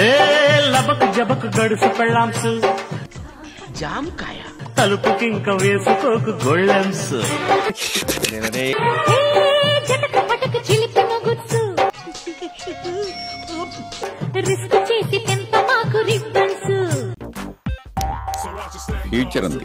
ఏ లబకు జబకు గడుసు పెళ్ళాంసు జామకాయ తలుపుకి ఇంకా వేసుకోకు గొళ్ళెంస్ జటక పటక చిలిపిన గుర్తు రిస్క్ చేసి తెంప మాకు రిబ్బన్స్ ఫ్యూచర్ ఉంది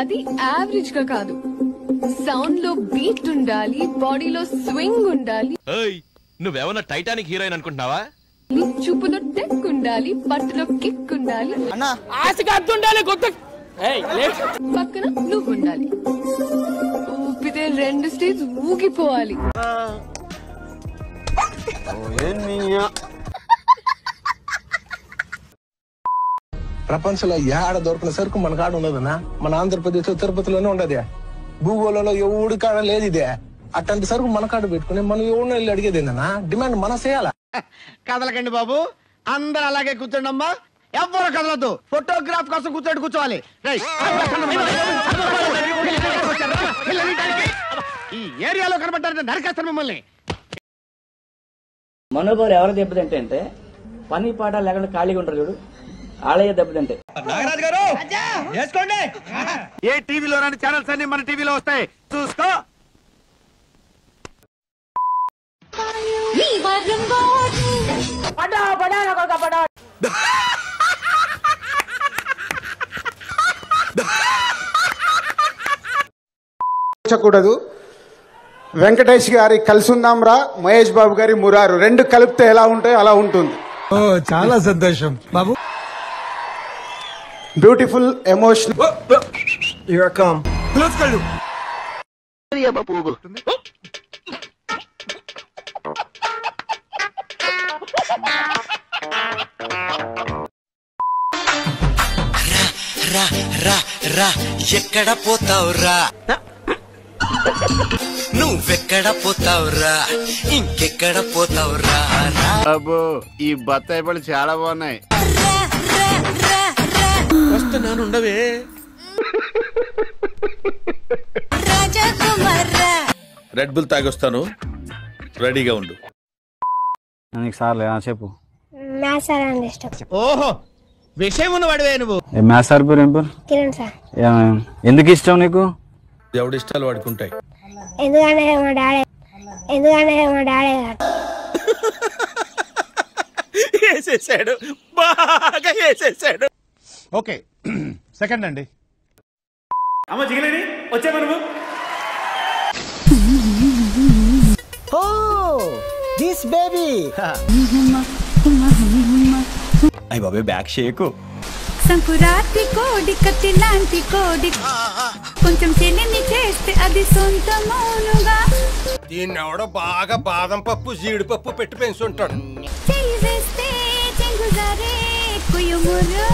అది యావరేజ్గా కాదు. సౌండ్లో బీట్ ఉండాలి బాడీలో స్వింగ్ ఉండాలి. నువ్వేమన్నా టైటానిక్ హీరోయిన్ అనుకుంటున్నావా చూపులో టెక్ ఉండాలి పట్టులో కిక్ ఉండాలి. పక్కన నువ్వు ఉండాలి. ఊపితే రెండు స్టేజ్ ఊగిపోవాలి. ప్రపంచంలో ఏడ దొరికిన సరుకు మన కాడ ఉండదన్నా మన ఆంధ్రప్రదేశ్ తిరుపతిలోనే ఉండదు భూగోళంలో ఎవడి కాడ లేదు ఇదే. అట్లాంటి సరుకు మన కాడ పెట్టుకుని మనం ఎవరిని వెళ్ళి అడిగేది ఏందన్నా? డిమాండ్ మన చేయాలా? కదలకండి బాబు. అందరు అలాగే కూర్చోండి అమ్మా. ఎవ్వరు కదలద్దు ఫోటోగ్రాఫ్ కోసం కూర్చోండి కూర్చోవాలి. రేయ్, ఈ ఏరియాలో కనబడ్డారంటే నరికేస్తాను మిమ్మల్ని. మనోబోరు ఎవరు దెబ్బతింటే అంటే పని పాట లేకుండా ఖాళీగా ఉంటారు చూడు. ఆలయ దెబ్బతింటే. నాగరాజు గారు! చేసుకోండి ఏ టీవీలో రాని ఛానల్స్ అన్ని మన టీవీలో వస్తాయి. చూసుకో. కూడదు. వెంకటేష్ గారి కలిసి ఉందాం రా మహేష్ బాబు గారి మురారు. రెండు కలిపితే ఎలా ఉంటాయో అలా ఉంటుంది. చాలా సంతోషం. బాబు బ్యూటిఫుల్ ఎమోషన్ రా రా రా ఎక్కడ పోతావురా? నువ్వెక్కడ పోతావురా? ఇంకెక్కడ పోతావురా? రా అబ్బో ఈ బత్తాయి పళ్ళు చాలా బాగున్నాయి. వస్తున్నాను ఉండవే రెడ్ బుల్ తాగొస్తాను. రెడీగా ఉండు. నీకు సార్లే చెప్పు. మ్యాథ్స్ సార్ అంటే ఇష్టం. ఓహో విషయం ఉన్నవాడివే నువ్వు. మ్యాథ్స్ సార్ పేరు ఏం పేరు? కిరణ్ సార్. ఎందుకు ఇష్టం నీకు? ఎవడి ఇష్టాలు వాడుకుంటాయి? ఎందుకంటే మా డాడీ ఎందుకంటే మా డాడీ వేసేసాడు. బాగా వేసేసాడు. ఓకే. సెకండ్ అండి. అమ్మ జిగలేని? వచ్చే మనము. దిస్ బేబీ అయ్యి బాబాయ్ బ్యాక్ షేకు సంకురాత్రి కోడి కత్తి లాంటి కోడి. కొంచెం చెల్లిని చేస్తే అది సొంత మౌనుగా దీన్ని ఎవడో బాగా బాదం పప్పు జీడిపప్పు పెట్టి పెంచుంటాడు. చెయ్యి వేస్తే చెంగుజారే కుయుమురు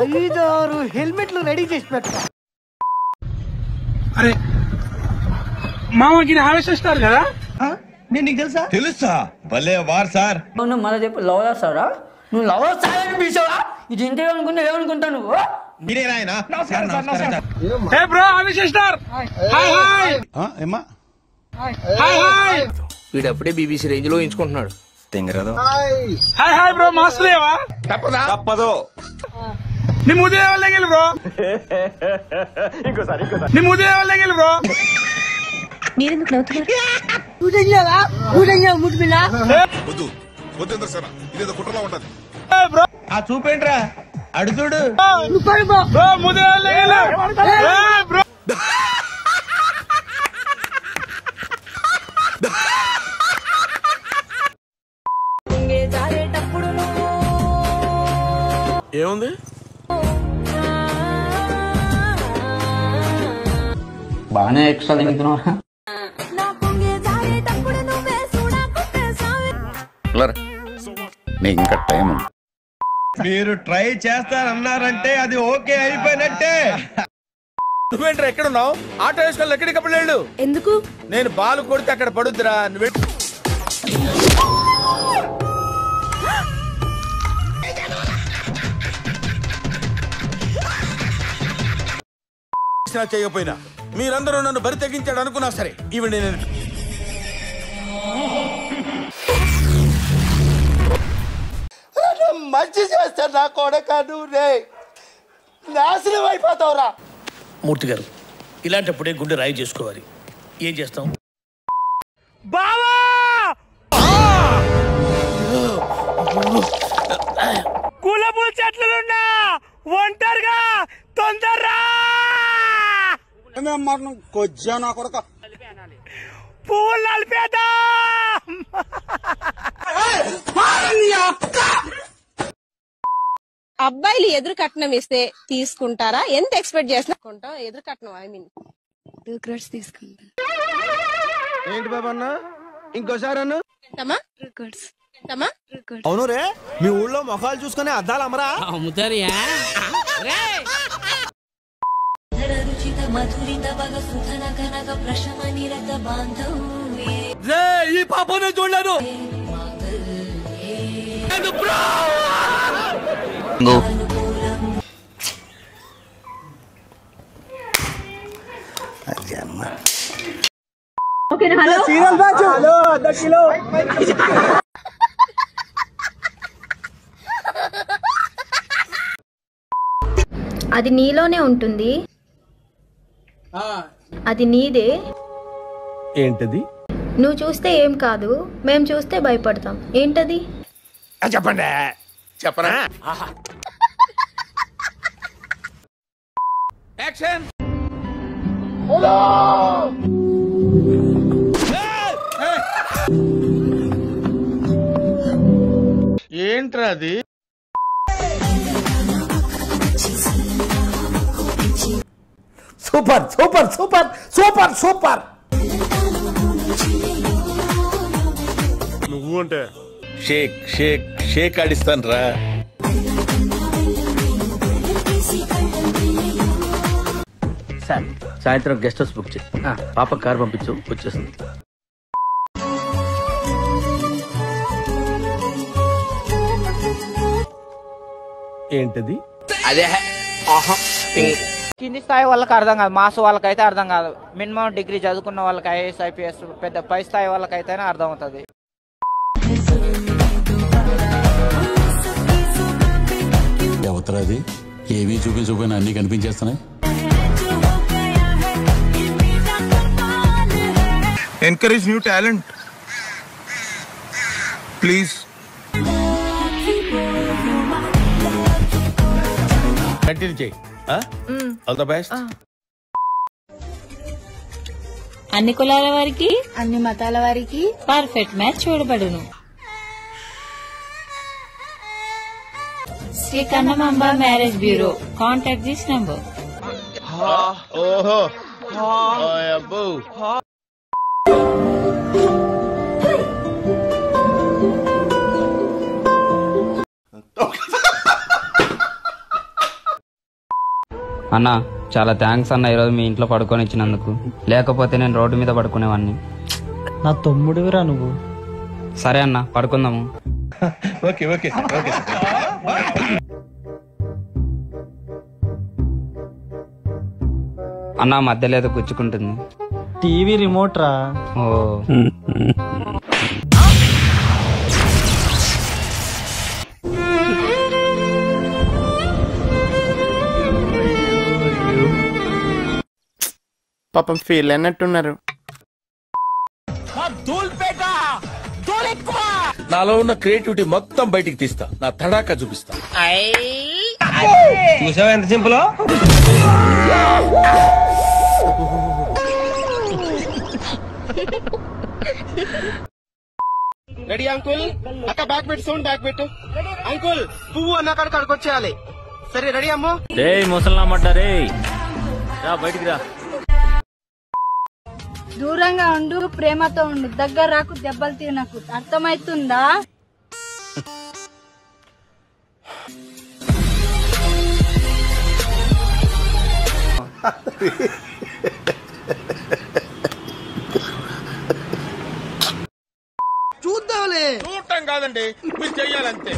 ఐదారు హెల్మెట్లు రెడీ చేసి పెట్టా అరే మామకి ఆలోచిస్తారు కదా? నేను నీకు తెలుసా? తెలుసా? భలే వార్ సార్. మళ్ళీ చెప్పు లవ్ చేస్తారా నువ్వు లవ్ చేస్తావని పిలిచావా? ఇది ఇంతే అనుకుంటా ఏమనుకుంటా నువ్వు? హే బ్రో ఆలోచిస్తారు హాయ్. హాయ్ ఏమా హాయ్. హాయ్. వీడప్పుడే బీబీసీ రేంజ్లో ఎంచుకుంటున్నాడు. తెంగరదు. హాయ్. హాయ్ బ్రో మాస్ లేవా? తప్పదు? ನಿಮ್ಮ ಉದಯ ಒಳ್ಳೆಗಿಲ್ಲ ಬ್ರೋ ನಿಮ್ಮ ಉದಯ ಒಳ್ಳೆಗಿಲ್ಲ ಬ್ರೋ మీరెందుకు నవ్వుతున్నారు వద్దు వద్దు సార్ ఇదేదో కుట్రలా ఉంటది ఆ చూపేంట్రా అడు చూడు ಬ್ರೋ ಮುದೆ ಒಳ್ಳೆಗಿಲ್ಲ ಬ್ರೋ ఏముంది బాగానే ఎక్స్ట్రా తింటున్నావా? నీకు ఇంకా టైం ఉంది. మీరు ట్రై చేస్తారన్నారంటే అది ఓకే అయిపోయినట్టే. నువ్వేంట్రా ఎక్కడున్నావు? ఆటో వేసుకొని ఎక్కడికప్పుడు వెళ్ళు? ఎందుకు? నేను బాల్ కొడితే అక్కడ పడుద్దిరా నువ్వు చేయకపోయినా. మీరందరూ నన్ను బరి తెగించాడు అనుకున్నా సరే ఈవిడ నేను మంచి చేస్తా నా కొడక నువ్వు రే. నాశనం అయిపోతావురా. మూర్తి గారు ఇలాంటప్పుడే గుండె రాయి చేసుకోవాలి. ఏం చేస్తాం? బావా! చెట్లున్నా ఒంటరిగా తొందరరా! మనం కొజ్జా నా కొడక. నలిపేద్దాం! అబ్బాయిలు ఎదురు కట్నం ఇస్తే తీసుకుంటారా? ఎంత ఎక్స్పెక్ట్ చేస్తున్నా ఎదురు కట్నం ఐ మీన్ టూ క్రోడ్స్ తీసుకుంటా. ఏంటి బాబా అన్న? ఇంకోసారి అన్న? ఎంతమ్మా? టూ అవును రే మీ ఊళ్ళో మొఖాలు చూసుకునే అద్దాలు అమరా రే ఈ పాపనే చూడలేదు. Serial batch. హలో అర్ధ కిలో. అది నీలోనే ఉంటుంది. అది నీదే. ఏంటది? నువ్వు చూస్తే ఏం కాదు మేం చూస్తే భయపడతాం. ఏంటది? చెప్పండి. చెప్పరా? యాక్షన్! ఏంట్రా అది? Super super super super super. నువ్వు అంటే? షేక్ షేక్ షేక్ ఆడిస్తాను రా. సార్ సాయంత్రం గెస్ట్ హౌస్ బుక్ చేయి. ఆ, పాప కార్ పంపించు వచ్చేస్తుంది. ఏంటది? అదే కింది స్థాయి వాళ్ళకి అర్థం కాదు. మాస్ వాళ్ళకైతే అర్థం కాదు. మినిమం డిగ్రీ చదువుకున్న వాళ్ళకి ఐఏఎస్ ఐపీఎస్ పెద్ద పై స్థాయి వాళ్ళకైతేనే అర్థం అవుతుంది ఎవతరది ఏమీ చూపించకపోయినా అన్ని కనిపించేస్తున్నాయి. Encourage new talent. Please. Continue చేయి. ఆల్ ద బెస్ట్ అన్ని కులాల వారికి అన్ని మతాల వారికి perfect match చూడబడును. Shri Kannamamba marriage bureau contact this number ఓహో అబ్బో అన్న చాలా థ్యాంక్స్ అన్న ఈరోజు మీ ఇంట్లో పడుకొని ఇచ్చినందుకు. లేకపోతే నేను రోడ్డు మీద పడుకునేవాడిని నా తమ్ముడివిరా నువ్వు. సరే అన్న పడుకుందాము. Okay okay okay. అన్న మధ్యలో ఏదో గుచ్చుకుంటుంది. టీవీ రిమోట్ రా ఓ పాపం ఫీల్ అన్నట్టున్నారు నాలో ఉన్న క్రియేటివిటీ మొత్తం బయటికి తీస్తా. నా తడాకా చూపిస్తా. చూసావా ఎంత సింపుల్? Ready uncle? అక్క బ్యాక్ పెట్టు సౌండ్ బ్యాక్ పెట్టు. అంకుల్ పువ్వు అన్న కాడికి అక్కడికి వచ్చేయాలి. సరే రెడీ అమ్మో. రే ముసల్లా రే రా బయటికి రా. దూరంగా ఉండు ప్రేమతో ఉండు. దగ్గర రాకు దెబ్బలు తినకు. అర్థమైతుందా? చూద్దాంలే. చూడటం కాదండి మీరు చెయ్యాలంతే.